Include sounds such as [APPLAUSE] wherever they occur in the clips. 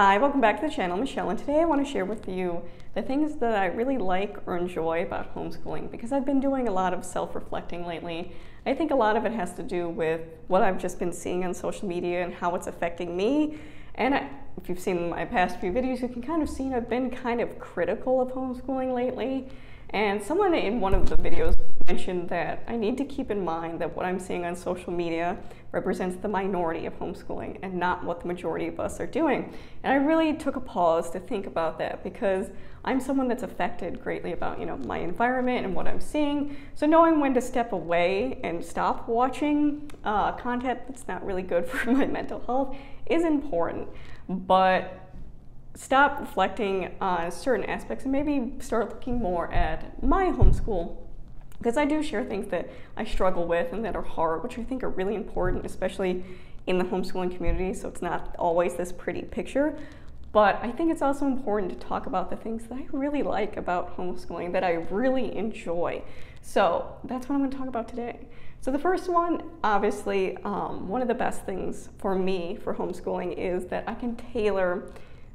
Hi, welcome back to the channel, Michelle, and today I want to share with you the things that I really like or enjoy about homeschooling because I've been doing a lot of self-reflecting lately. I think a lot of it has to do with what I've just been seeing on social media and how it's affecting me. And I, if you've seen my past few videos, you can kind of see I've been kind of critical of homeschooling lately. And someone in one of the videos mentioned that I need to keep in mind that what I'm seeing on social media represents the minority of homeschooling and not what the majority of us are doing. And I really took a pause to think about that because I'm someone that's affected greatly about, you know, my environment and what I'm seeing. So knowing when to step away and stop watching uh, content that's not really good [LAUGHS] for my mental health is important. But stop reflecting on certain aspects and maybe start looking more at my homeschool because I do share things that I struggle with and that are hard, which I think are really important, especially in the homeschooling community. So it's not always this pretty picture. But I think it's also important to talk about the things that I really like about homeschooling, that I really enjoy. So that's what I'm going to talk about today. So the first one, obviously, um, one of the best things for me for homeschooling is that I can tailor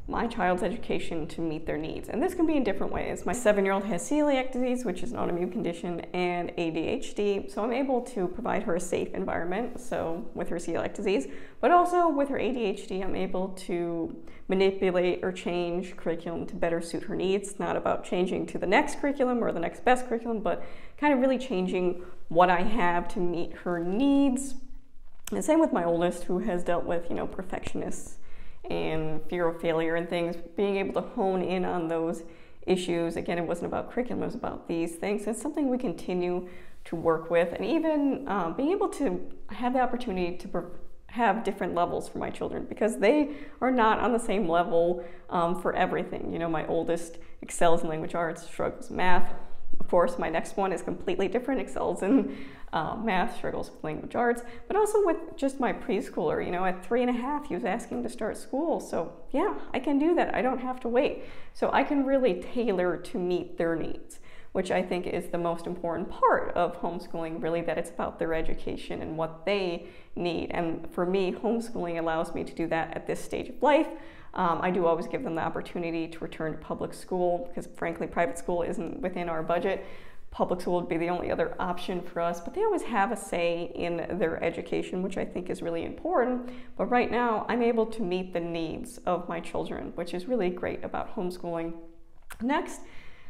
my child's education to meet their needs. And this can be in different ways. My seven year old has celiac disease, which is an autoimmune condition, and ADHD. So I'm able to provide her a safe environment, so with her celiac disease, but also with her ADHD, I'm able to manipulate or change curriculum to better suit her needs. Not about changing to the next curriculum or the next best curriculum, but kind of really changing what I have to meet her needs. And same with my oldest, who has dealt with, you know, perfectionists and fear of failure and things, being able to hone in on those issues. Again, it wasn't about curriculum, it was about these things. It's something we continue to work with, and even um, being able to have the opportunity to have different levels for my children because they are not on the same level um, for everything. You know, my oldest excels in language arts, struggles math, of course, my next one is completely different, excels in uh, math, struggles with language arts, but also with just my preschooler. You know, at three and a half, he was asking to start school. So, yeah, I can do that. I don't have to wait. So, I can really tailor to meet their needs, which I think is the most important part of homeschooling, really, that it's about their education and what they need. And for me, homeschooling allows me to do that at this stage of life. Um, I do always give them the opportunity to return to public school because, frankly, private school isn't within our budget. Public school would be the only other option for us, but they always have a say in their education, which I think is really important. But right now, I'm able to meet the needs of my children, which is really great about homeschooling. Next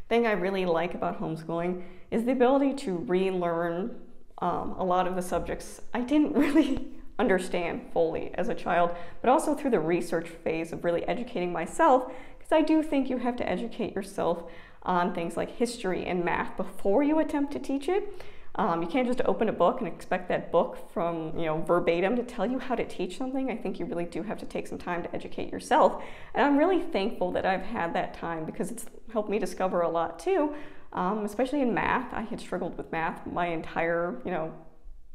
thing I really like about homeschooling is the ability to relearn um, a lot of the subjects I didn't [LAUGHS] really understand fully as a child, but also through the research phase of really educating myself, because I do think you have to educate yourself on things like history and math before you attempt to teach it. Um, you can't just open a book and expect that book from you know verbatim to tell you how to teach something. I think you really do have to take some time to educate yourself, and I'm really thankful that I've had that time because it's helped me discover a lot too. Um, especially in math, I had struggled with math my entire you know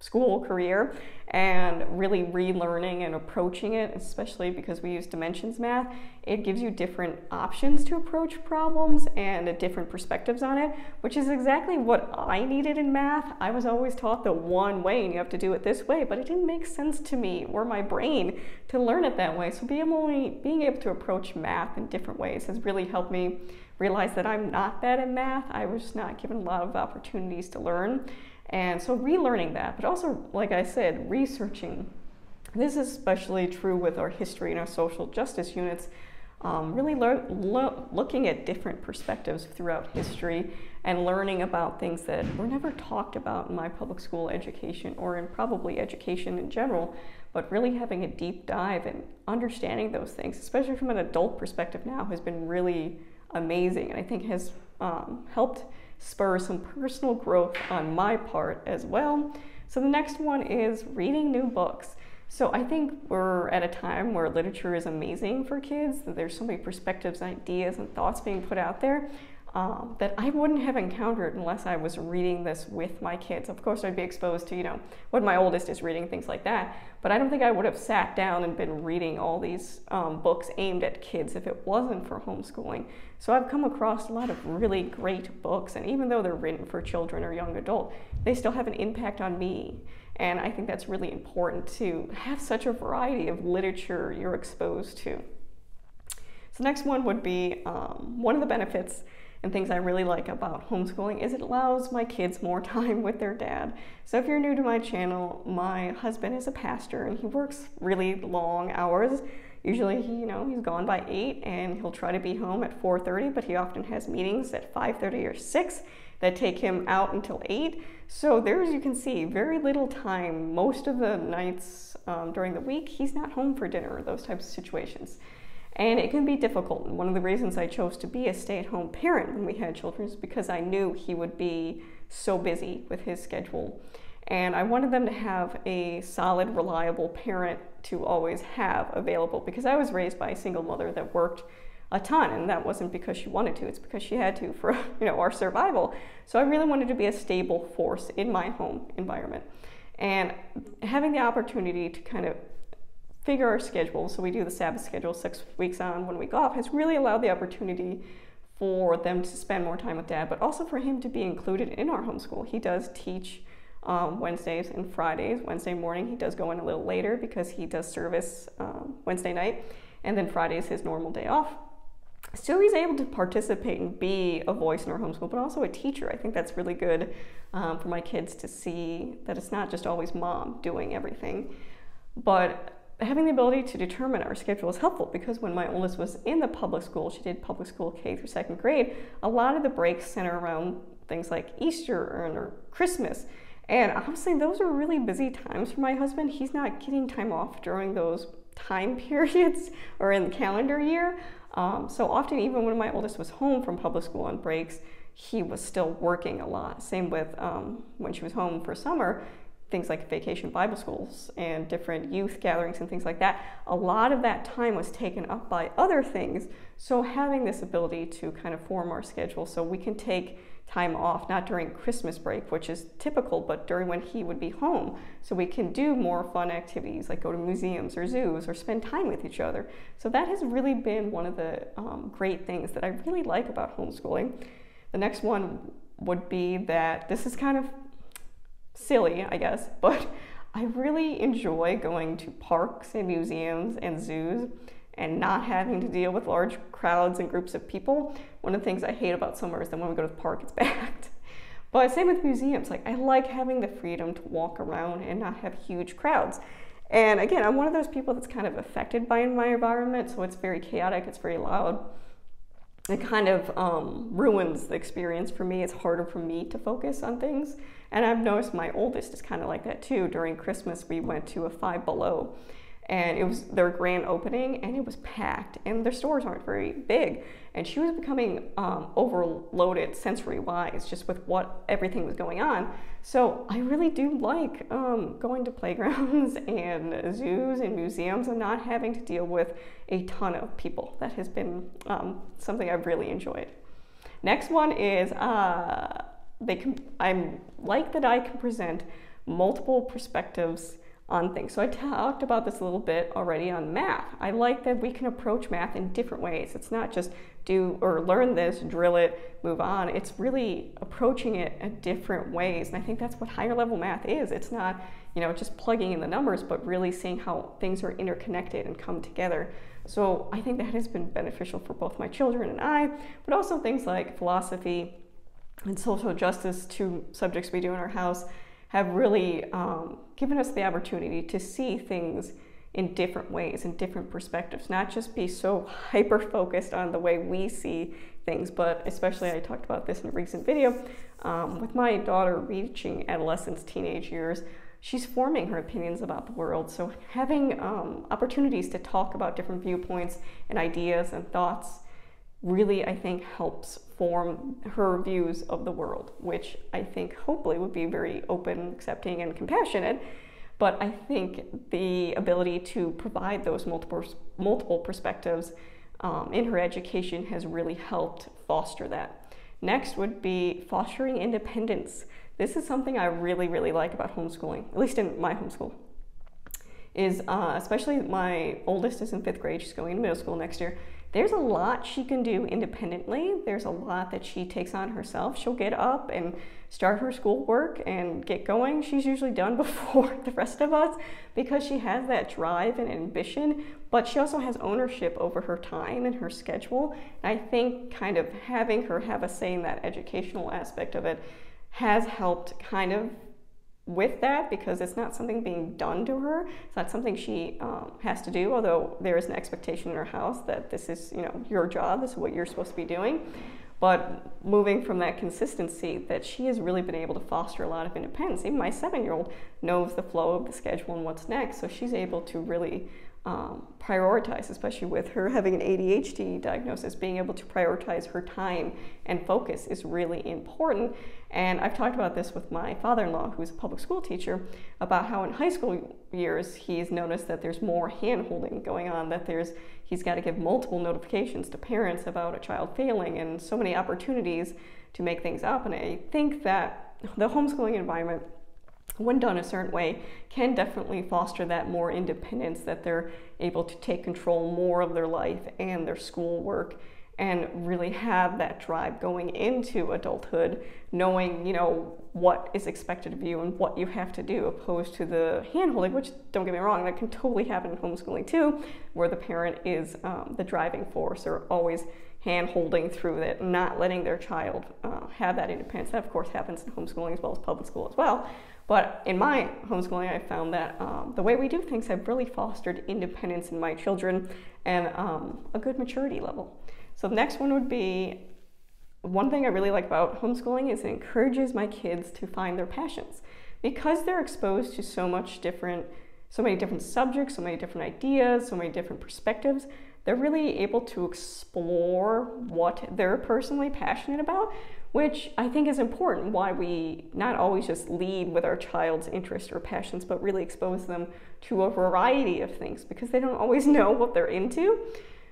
school career and really relearning and approaching it, especially because we use dimensions math, it gives you different options to approach problems and different perspectives on it, which is exactly what I needed in math. I was always taught the one way and you have to do it this way, but it didn't make sense to me or my brain to learn it that way. So being, only, being able to approach math in different ways has really helped me realize that I'm not bad at math. I was not given a lot of opportunities to learn. And so relearning that, but also, like I said, researching. This is especially true with our history and our social justice units. Um, really lo looking at different perspectives throughout history and learning about things that were never talked about in my public school education or in probably education in general, but really having a deep dive and understanding those things, especially from an adult perspective now, has been really amazing and I think has um, helped spur some personal growth on my part as well. So the next one is reading new books. So I think we're at a time where literature is amazing for kids. There's so many perspectives, ideas, and thoughts being put out there um, that I wouldn't have encountered unless I was reading this with my kids. Of course, I'd be exposed to, you know, what my oldest is reading, things like that. But I don't think I would have sat down and been reading all these um, books aimed at kids if it wasn't for homeschooling. So I've come across a lot of really great books, and even though they're written for children or young adult, they still have an impact on me. And I think that's really important to have such a variety of literature you're exposed to. So, next one would be um, one of the benefits and things I really like about homeschooling is it allows my kids more [LAUGHS] time with their dad. So if you're new to my channel, my husband is a pastor and he works really long hours. Usually he, you know, he's gone by 8 and he'll try to be home at 4:30, but he often has meetings at 5:30 or 6 that take him out until 8. So there, as you can see, very little time. Most of the nights um, during the week, he's not home for dinner those types of situations. And it can be difficult. One of the reasons I chose to be a stay at home parent when we had children is because I knew he would be so busy with his schedule. And I wanted them to have a solid, reliable parent to always have available because I was raised by a single mother that worked a ton and that wasn't because she wanted to it's because she had to [LAUGHS] for you know our survival so i really wanted to be a stable force in my home environment and having the opportunity to kind of figure our schedule. So we do the Sabbath schedule, six weeks on, one week off, has really allowed the opportunity for them to spend more time with dad, but also for him to be included in our homeschool. He does teach um, Wednesdays and Fridays. Wednesday morning, he does go in a little later because he does service um, Wednesday night, and then Friday is his normal day off. So he's able to participate and be a voice in our homeschool, but also a teacher. I think that's really good um, for my kids to see that it's not just always mom doing everything. But having the ability to determine our schedule is helpful because when my oldest was in the public school, she did public school K through second grade, a lot of the breaks center around things like Easter or Christmas. And honestly, those are really busy times for my husband. He's not getting time off during those time [LAUGHS] periods or in the calendar year. Um, so often, even when my oldest was home from public school on breaks, he was still working a lot. Same with um, when she was home for summer, things like vacation Bible schools and different youth gatherings and things like that, a lot of that time was taken up by other things. So having this ability to kind of form our schedule so we can take time off, not during Christmas break, which is typical, but during when he would be home. So we can do more fun activities like go to museums or zoos or spend time with each other. So that has really been one of the um, great things that I really like about homeschooling. The next one would be that this is kind of silly, I guess, [LAUGHS] but I really enjoy going to parks and museums and zoos and not having to deal with large crowds and groups of people. One of the things I hate about summer is that when we go to the park, it's [LAUGHS] packed. But same with museums. Like I like having the freedom to walk around and not have huge crowds. And again, I'm one of those people that's kind of affected by my environment, so it's very chaotic, it's very loud. It kind of um, ruins the experience for me. It's harder for me to focus on things. And I've noticed my oldest is kind of like that too. During Christmas, we went to a Five Below, and it was their grand opening, and it was packed. And their stores aren't very big, and she was becoming um, overloaded sensory wise, just with what everything was going on. So I really do like um, going to playgrounds [LAUGHS] and zoos and museums, and not having to deal with a ton of people. That has been um, something I've really enjoyed. Next one is. Uh, they i'm like that i can present multiple perspectives on things. So i talked about this a little bit already on math. I like that we can approach math in different ways. It's not just do or learn this drill it move on. It's really approaching it in different ways. And i think that's what higher level math is. It's not you know just plugging in the numbers but really seeing how things are interconnected and come together. So i think that has been beneficial for both my children and i but also things like philosophy and social justice, two subjects we do in our house, have really um, given us the opportunity to see things in different ways, in different perspectives, not just be so [LAUGHS] hyper focused on the way we see things, but especially I talked about this in a recent video um, with my daughter reaching adolescence, teenage years. She's forming her opinions about the world. So, having um, opportunities to talk about different viewpoints and ideas and thoughts really, I think, helps form her views of the world, which I think hopefully would be very open, accepting, and compassionate. But I think the ability to provide those multiple multiple perspectives um, in her education has really helped foster that. Next would be fostering independence. This is something I really, really like about homeschooling, at least in my homeschool. Is uh, especially my oldest is in fifth grade, she's going to middle school next year, there's a lot she can do independently. There's a lot that she takes on herself. She'll get up and start her schoolwork and get going. She's usually done [LAUGHS] before the rest of us because she has that drive and ambition, but she also has ownership over her time and her schedule. And I think kind of having her have a say in that educational aspect of it has helped kind of with that because it's not something being done to her. It's not something she um, has to do, although there is an expectation in her house that this is, you know, your job, this is what you're supposed to be doing. But moving from that consistency, that she has really been able to foster a lot of independence. Even my seven year old knows the flow of the schedule and what's next, so she's able to really um, prioritize, especially with her having an ADHD diagnosis, being able to prioritize her time and focus is really important. And I've talked about this with my father in law, who's a public school teacher, about how in high school years he's noticed that there's more hand holding going on, that there's he's got to give multiple notifications to parents about a child failing and so many opportunities to make things up. And I think that the homeschooling environment when done a certain way, can definitely foster that more independence that they're able to take control more of their life and their schoolwork and really have that drive going into adulthood, knowing, you know, what is expected of you and what you have to do, opposed to the handholding, which don't get me wrong, that can totally happen in homeschooling too, where the parent is um, the driving force or always hand holding through it, not letting their child uh, have that independence. That, of course, happens in homeschooling as well as public school as well. But in my homeschooling, I found that um, the way we do things have really fostered independence in my children and um, a good maturity level. So the next one would be one thing I really like about homeschooling is it encourages my kids to find their passions because they're exposed to so much different, so many different subjects, so many different ideas, so many different perspectives. They're really able to explore what they're personally passionate about, which I think is important. Why we not always just lead with our child's interests or passions, but really expose them to a variety of things because they don't always [LAUGHS] know what they're into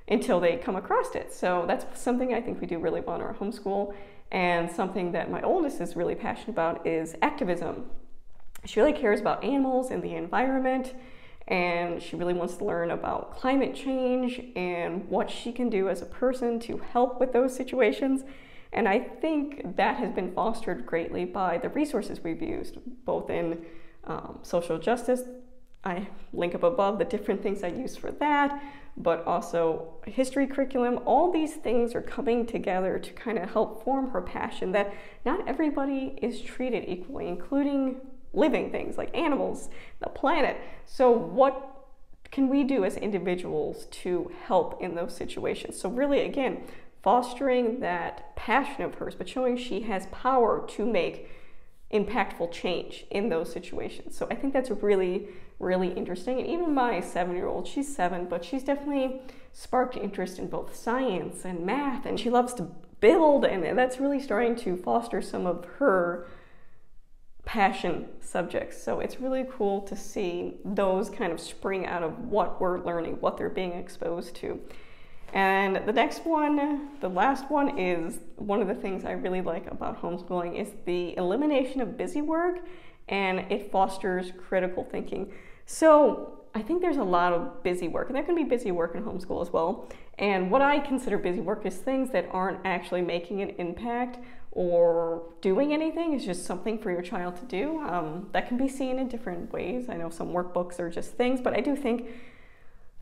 until they come across it. So that's something I think we do really well in our homeschool. And something that my oldest is really passionate about is activism. She really cares about animals and the environment, and she really wants to learn about climate change and what she can do as a person to help with those situations. And I think that has been fostered greatly by the resources we've used, both in um, social justice. I link up above the different things I use for that, but also history curriculum. All these things are coming together to kind of help form her passion that not everybody is treated equally, including living things like animals, the planet. So, what can we do as individuals to help in those situations? So, really, again, fostering that passion of hers, but showing she has power to make impactful change in those situations. So I think that's really, really interesting. And even my seven year old, she's seven, but she's definitely sparked interest in both science and math, and she loves to build, and that's really starting to foster some of her passion subjects. So it's really cool to see those kind of spring out of what we're learning, what they're being exposed to. And the next one, the last one, is one of the things I really like about homeschooling is the elimination of busy work and it fosters critical thinking. So I think there's a lot of busy work, and there can be busy work in homeschool as well. And what I consider busy work is things that aren't actually making an impact or doing anything. It's just something for your child to do. Um, that can be seen in different ways. I know some workbooks are just things, but I do think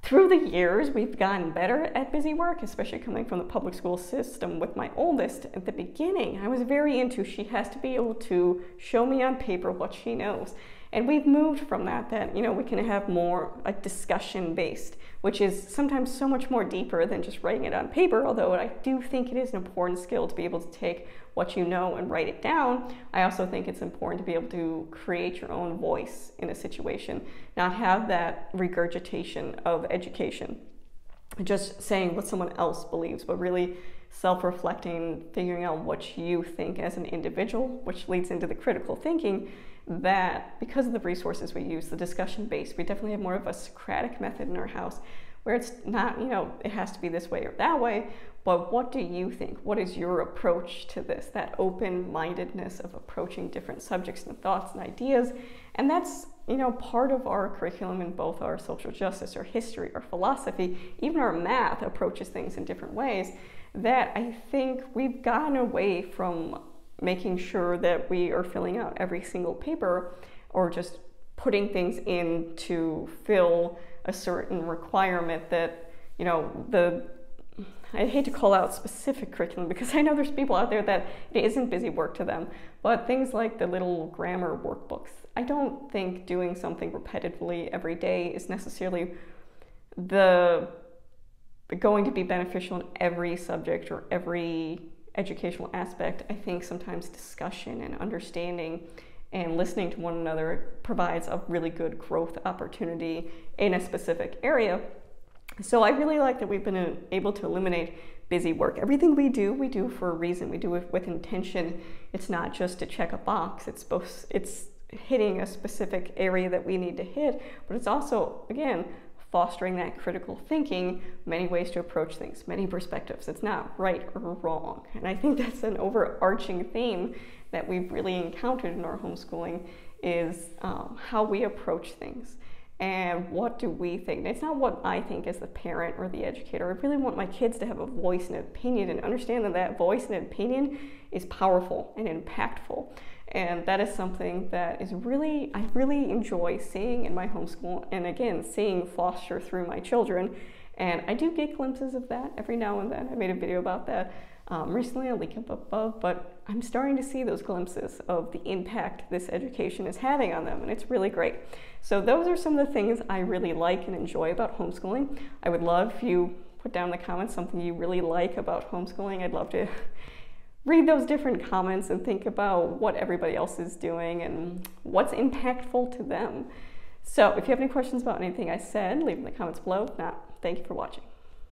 through the years, we've gotten better at busy work, especially coming from the public school system with my oldest. At the beginning, I was very into she has to be able to show me on paper what she knows. And we've moved from that, that, you know, we can have more a discussion based, which is sometimes so much more deeper than just writing it on paper, although I do think it is an important skill to be able to take what you know and write it down. I also think it's important to be able to create your own voice in a situation, not have that regurgitation of education, just saying what someone else believes, but really self reflecting, figuring out what you think as an individual, which leads into the critical thinking that because of the resources we use, the discussion base, we definitely have more of a Socratic method in our house where it's not, you know, it has to be this way or that way, but what do you think? What is your approach to this? That open mindedness of approaching different subjects and thoughts and ideas. And that's you know, part of our curriculum in both our social justice, our history, our philosophy, even our math approaches things in different ways that I think we've gotten away from making sure that we are filling out every single paper or just putting things in to fill a certain requirement that, you know, the I hate to call out specific curriculum because I know there's people out there that it isn't busy work to them, but things like the little grammar workbooks. I don't think doing something repetitively every day is necessarily the going to be beneficial in every subject or every educational aspect. I think sometimes discussion and understanding and listening to one another provides a really good growth opportunity in a specific area. So I really like that we've been able to eliminate busy work. Everything we do, we do for a reason. We do it with intention. It's not just to check a box. It's both it's hitting a specific area that we need to hit, but it's also again fostering that critical thinking, many ways to approach things, many perspectives. It's not right or wrong. And I think that's an overarching theme that we've really encountered in our homeschooling is um, how we approach things and what do we think. It's not what I think as the parent or the educator. I really want my kids to have a voice and opinion and understand that that voice and opinion is powerful and impactful. And that is something that is really, I really enjoy seeing in my homeschool and again, seeing foster through my children. And I do get glimpses of that every now and then. I made a video about that um, recently, I'll link up above, but I'm starting to see those glimpses of the impact this education is having on them, and it's really great. So, those are some of the things I really like and enjoy about homeschooling. I would love if you put down in the comments something you really like about homeschooling. I'd love to [LAUGHS] read those different comments and think about what everybody else is doing and what's impactful to them. So if you have any questions about anything I said, leave them in the comments below. If not, thank you for watching.